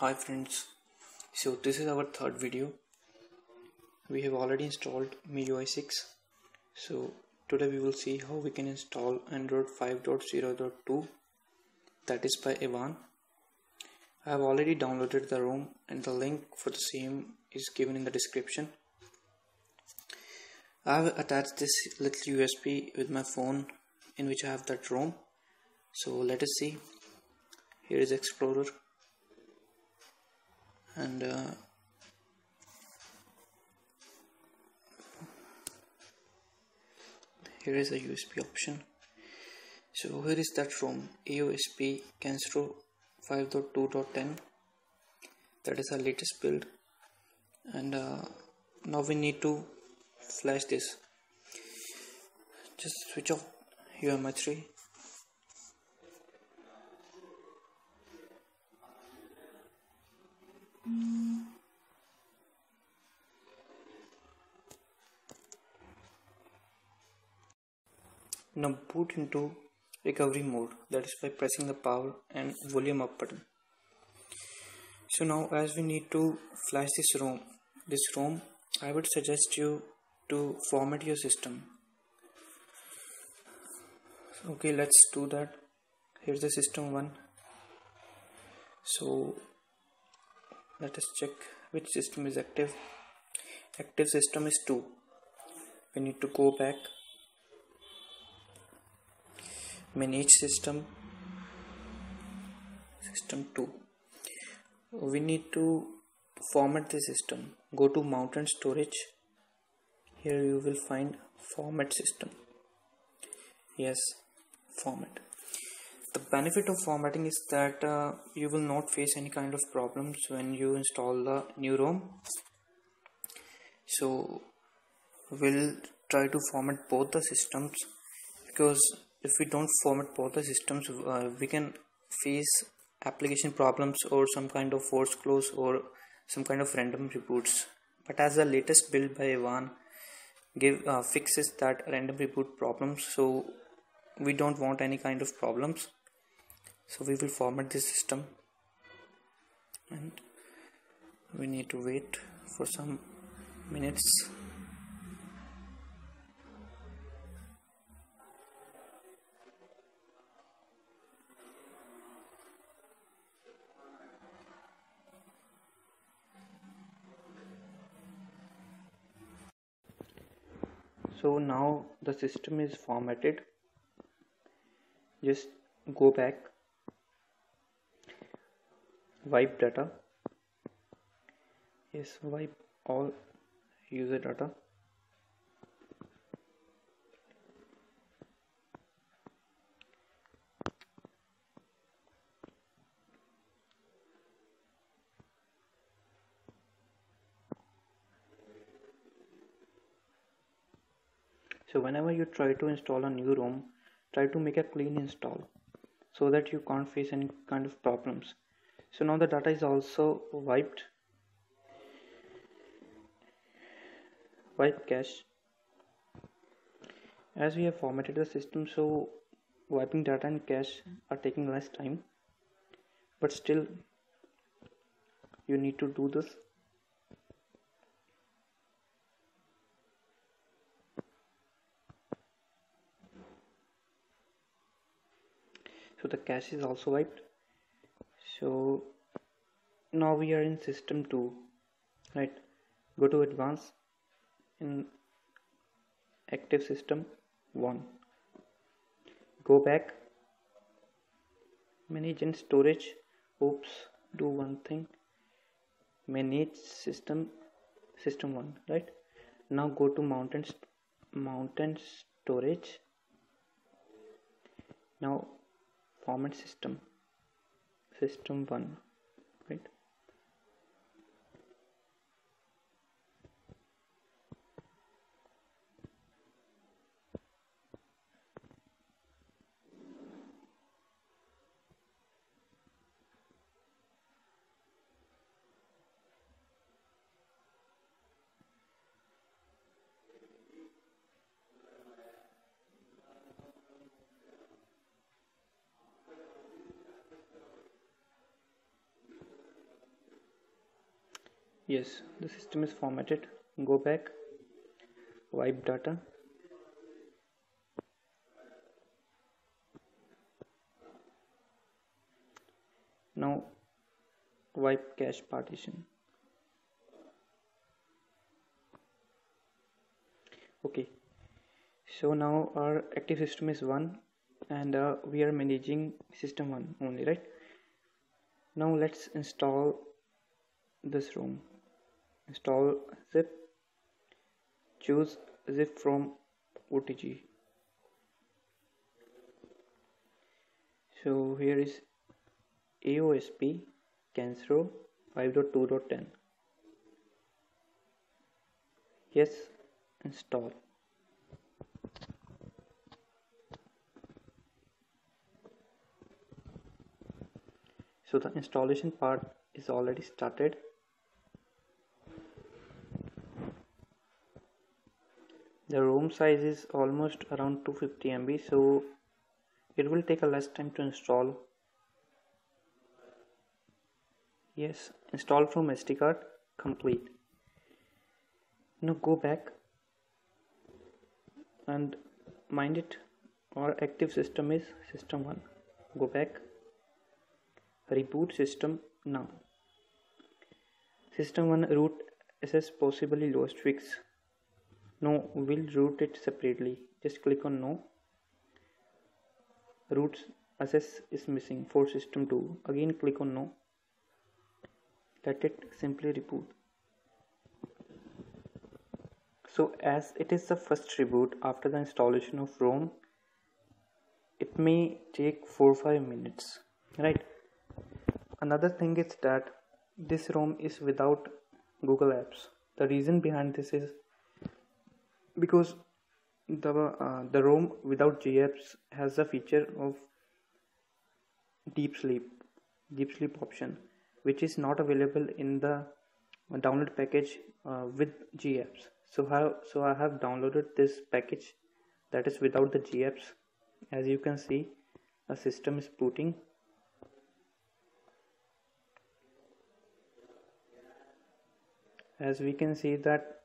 Hi friends, so this is our third video. We have already installed MIUI 6. So today we will see how we can install Android 5.0.2 that is by Evan. I have already downloaded the ROM and the link for the same is given in the description. I have attached this little USB with my phone in which I have that ROM. So let us see. Here is Explorer and uh, here is a USB option. So here is that ROM AOSP Canstro 5.2.10 that is our latest build. And uh, now we need to flash this. Just switch off UMI3 Now boot into recovery mode that is by pressing the power and volume up button. So now as we need to flash this ROM, this ROM I would suggest you to format your system. Okay let's do that. Here's the system one. So let us check which system is active. Active system is 2. We need to go back manage system system 2 we need to format the system. Go to mountain storage. Here you will find format system. Yes format. The benefit of formatting is that uh, you will not face any kind of problems when you install the new ROM. So we'll try to format both the systems because if we don't format both the systems uh, we can face application problems or some kind of force close or some kind of random reboots but as the latest build by Evan give uh, fixes that random reboot problems so we don't want any kind of problems. So we will format this system. And we need to wait for some minutes so now the system is formatted. Just go back. Wipe data. Yes wipe all user data so whenever you try to install a new ROM try to make a clean install so that you can't face any kind of problems. So now the data is also wiped. Wipe cache. As we have formatted the system so wiping data and cache are taking less time. But still you need to do this so the cache is also wiped so now we are in system 2 right? Go to advanced in active system 1 go back. Manage storage. Oops do one thing. Manage system system 1 right? Now go to mountain mountain storage. Now format system. System 1 yes the system is formatted. Go back. Wipe data. Now wipe cache partition. Okay. So now our active system is 1 and uh, we are managing system 1 only right? Now let's install this ROM install zip choose zip from OTG so here is AOSP Kensro 5.2.10 yes install. So the installation part is already started the ROM size is almost around 250 MB so it will take a less time to install. Yes install from SD card complete. Now go back and mind it our active system is system 1 go back reboot system now. System 1 root access possibly lost fix no we'll root it separately. Just click on no. Root access is missing. For system 2 again click on no. Let it simply reboot. So as it is the first reboot after the installation of ROM it may take 4-5 minutes right? Another thing is that this ROM is without Google Apps. The reason behind this is because the uh, the ROM without GApps has the feature of deep sleep deep sleep option which is not available in the download package uh, with GApps so how so I have downloaded this package that is without the GApps as you can see the system is booting. As we can see that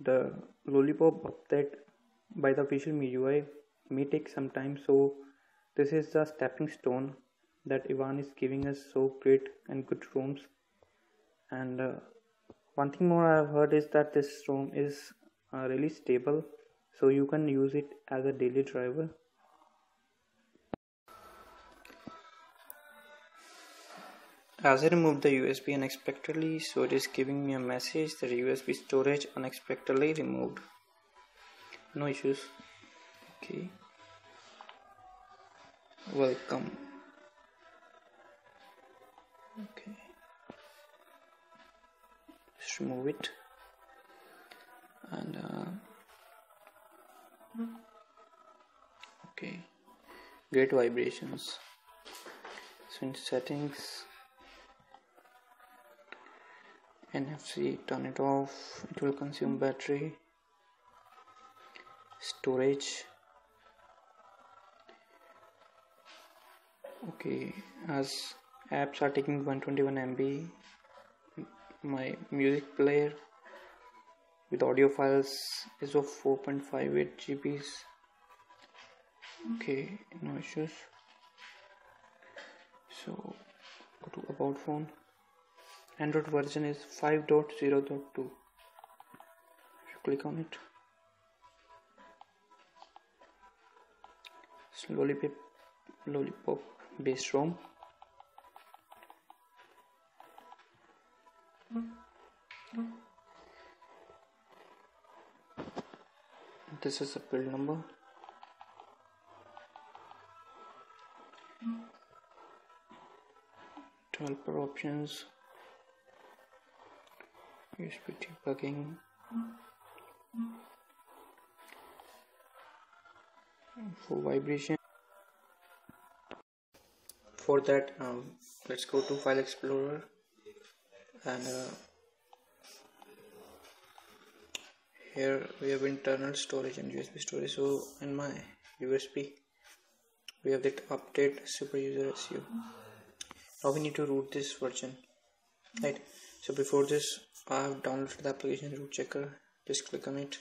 the lollipop update by the official MIUI may take some time. So this is the stepping stone that Ivan is giving us. So great and good ROMs and uh, one thing more I have heard is that this ROM is uh, really stable. So you can use it as a daily driver As I removed the USB unexpectedly, so it is giving me a message that USB storage unexpectedly removed. No issues. Okay. Welcome. Okay. Just remove it. And uh, okay. Great vibrations. So in settings NFC turn it off it will consume battery storage. Okay as apps are taking 121 MB my music player with audio files is of 4.58 GBs okay no issues. So go to about phone Android version is 5.0.2 if you click on it. Lollipop lollipop based ROM this is the build number. Developer options USB debugging for vibration. For that um, let's go to file explorer and uh, here we have internal storage and USB storage. So in my USB we have that update super user SU now we need to root this version right? So before this I have downloaded the application root checker. Just click on it.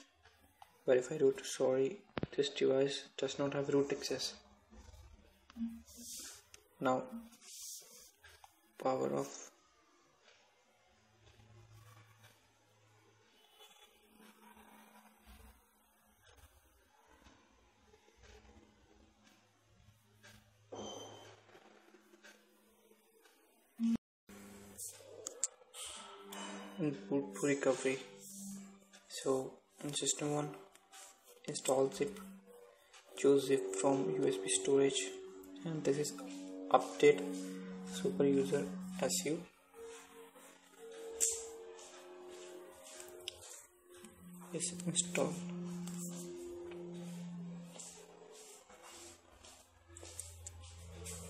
Verify root sorry this device does not have root access. Now power off boot recovery so in system 1 install zip choose zip from USB storage and this is update super user SU is installed.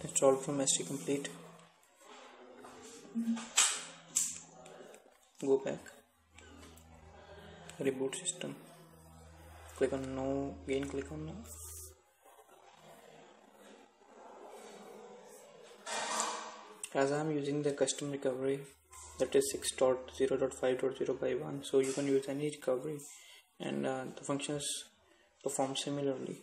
Installed from SD complete. Go back reboot system. Click on no again click on no. As I am using the custom recovery that is 6.0.5.0 by 1 so you can use any recovery and uh, the functions perform similarly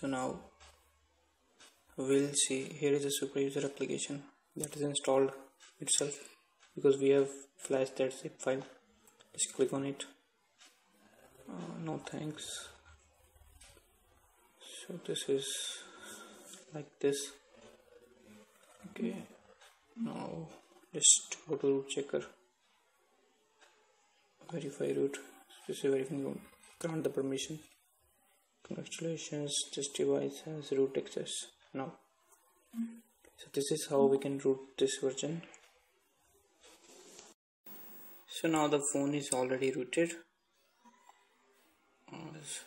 so now we'll see. Here is a super user application that is installed itself because we have flashed that zip file. Just click on it. Uh, no thanks. So this is like this. Okay. Now just go to root checker. Verify root. Is verifying grant the permission congratulations this device has root access now so this is how we can root this version so now the phone is already rooted. Uh, this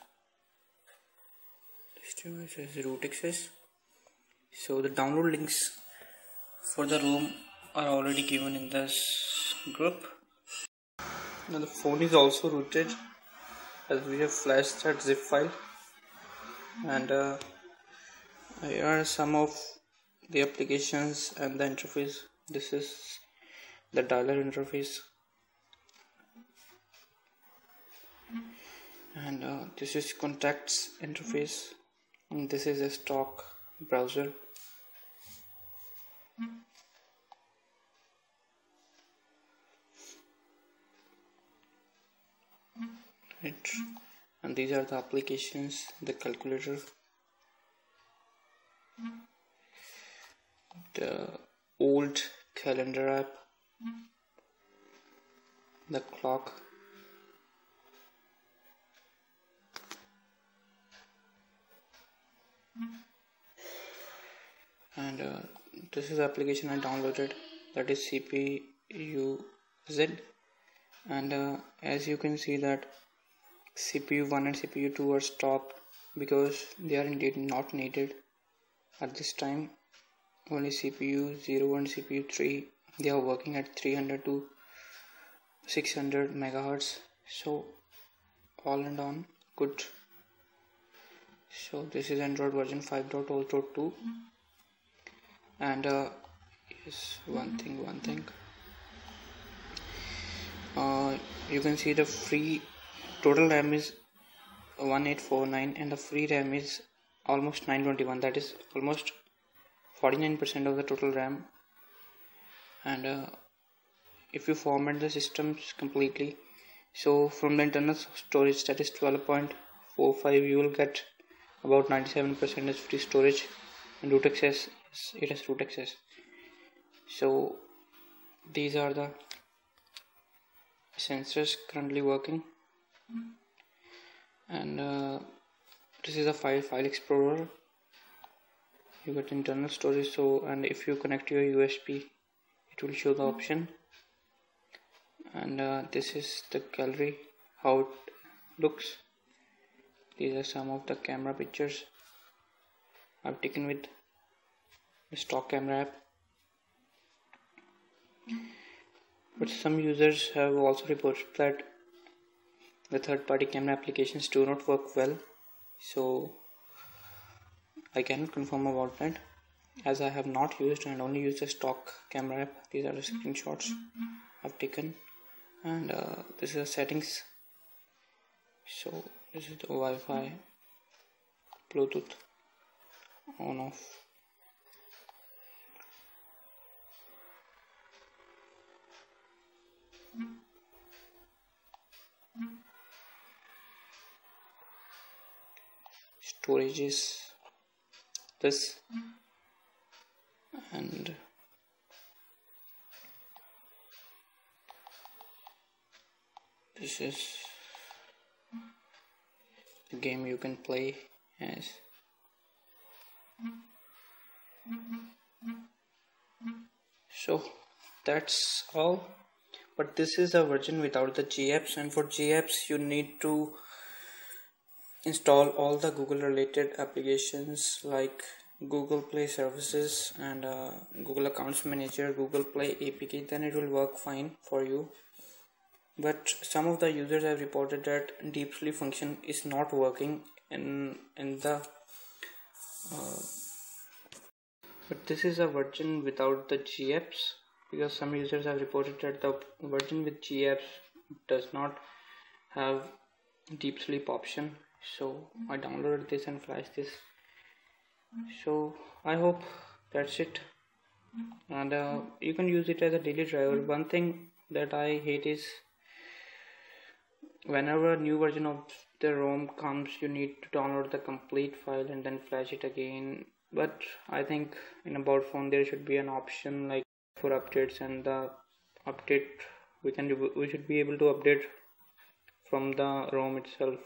device has root access so the download links for the ROM are already given in this group. Now the phone is also rooted as we have flashed that zip file and uh, here are some of the applications and the interface. This is the dialer interface. And uh, this is contacts interface. And this is a stock browser. Right and these are the applications the calculator. The old calendar app. The clock. And uh, this is the application I downloaded. That is CPU Z. And uh, as you can see that CPU 1 and CPU 2 are stopped because they are indeed not needed. At this time only CPU 0 and CPU 3 they are working at 300 to 600 megahertz. So all and on good. So this is Android version 5.0.2 and uh, yes one thing one thing. Uh, you can see the free total RAM is 1849 and the free RAM is almost 921 that is almost 49% of the total RAM. And uh, if you format the systems completely so from the internal storage that is 12.45 you will get about 97% as free storage and root access it has root access. So these are the sensors currently working and uh, this is a file file explorer. You get internal storage so and if you connect your USB it will show the option. And uh, this is the gallery how it looks. These are some of the camera pictures I've taken with the stock camera app. But some users have also reported that the third-party camera applications do not work well. So I cannot confirm about that. As I have not used and only used the stock camera app these are the mm-hmm. screenshots mm-hmm. I've taken. And uh, this is the settings. So this is the Wi-Fi mm-hmm. Bluetooth on off storage is this and this is the game you can play as. So that's all. But this is a version without the GApps and for GApps you need to install all the google related applications like google play services and uh, google accounts manager google play apk then it will work fine for you. But some of the users have reported that deep sleep function is not working in in the uh, but this is a version without the GApps because some users have reported that the version with GApps does not have deep sleep option so I mm-hmm. downloaded this and flashed this. So I hope that's it. Mm-hmm. And uh, you can use it as a daily driver. Mm-hmm. One thing that I hate is whenever a new version of the ROM comes you need to download the complete file and then flash it again. But I think in about phone there should be an option like for updates and the update. We can we should be able to update from the ROM itself